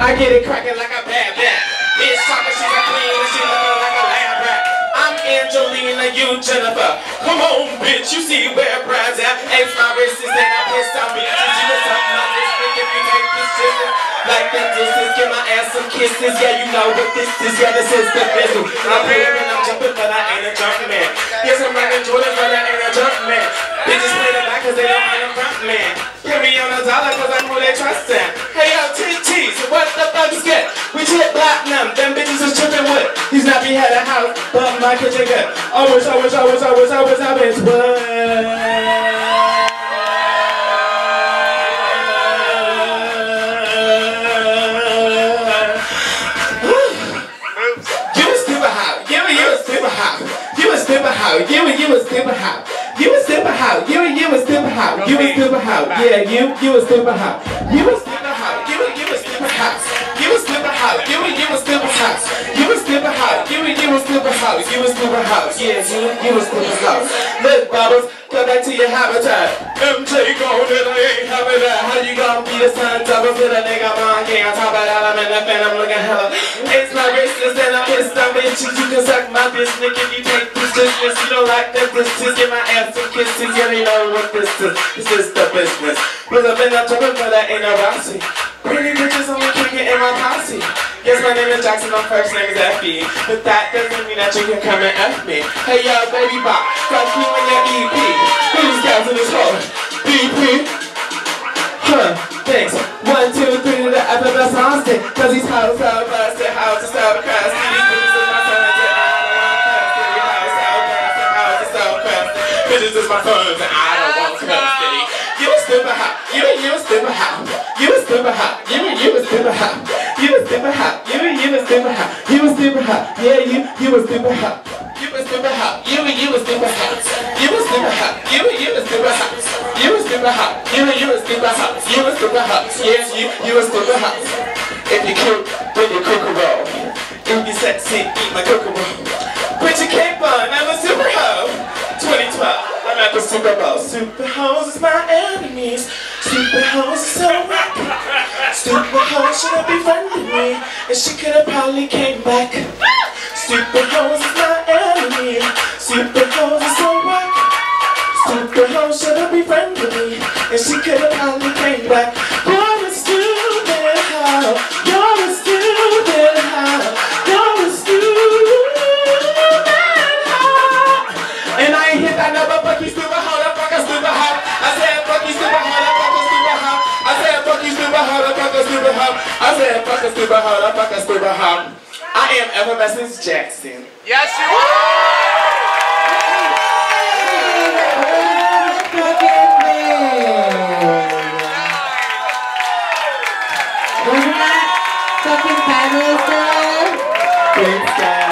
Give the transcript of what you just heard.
cracking like a bad bat. Bitch talking, she's a queen, and she looking like a lab rat. I'm Angelina, you Jennifer. Come on, bitch, you see where Brad's at. Ace my wrist and I pissed me. Did you was up my district if you take this shit? Like them disses, give my ass some kisses. Yeah, you know what this is. Yeah, this is the business. I'm moving, I'm jumping, but I ain't a jumping man. Yes, I'm rocking Jordans, but I ain't but my kitchen good. I wish, I wish, I wish, I wish, I wish I stupid hoe. You a you a stupid hoe. You a stupid hoe. You a you a stupid hoe. You a stupid hoe. Yeah, you you a stupid hoe. You a stupid hoe. You a stupid hoe. Yeah, you you a stupid hoe. Look, Bubbles, come back to your habitat. MJ gone and I ain't having that. How you gonna be the son double to the nigga monkey on top of that? I'm in the fan, I'm looking hella. It's my racist and I'm pissed on bitches. You can suck my bitch, nigga. You take this business. You don't like the business. Get my ass some kisses. Yeah, they know what this is. This is the business. Pull up and I'm jumping, but I ain't a Rossi. Pretty bitches only kicking in my posse. Yes, my name is Jackson, my first name is F.E. But that doesn't mean that you can come and F me. Hey, yo, baby bop, fuck you and your EP. Who's in this hole? BP. Huh, thanks. One, two, three the F of the song stick. Cause these hoes so busted, hoes are so crusty. These bitches is my sons I don't want are. Stupid hop, you a you a stupid hop. You a stupid hop, you a you a stupid hop. You a stupid hop, you a you a stupid hop. You a stupid hop, yeah you you a stupid hop. You a stupid hop, you a you a stupid hop. You a stupid hop, you a you a stupid hop. You a stupid hop, you a you a stupid hop. You a stupid hop, yes you you a stupid hop. If you cook, then you cook a roll. If you sexy, eat my cookie roll. Put your cape on, I'm a super hoe. 2012, I'm at the Super Bowl. Super hoes is my enemies. Super hoes is so whack. Super hoes shouldn't be friendly me. And she could have probably came back. Super hoes is my enemy. Super hoes is so whack. Super hoes shouldn't be friendly me. And she could have probably came back. Stupid hoe, the fuck a stupid hoe. I said fuck a stupid hoe, the fuck a stupid hoe. I am Effervescence Jackson. Yes, you are. Wasn't fucking fabulous though? Thanks, guys.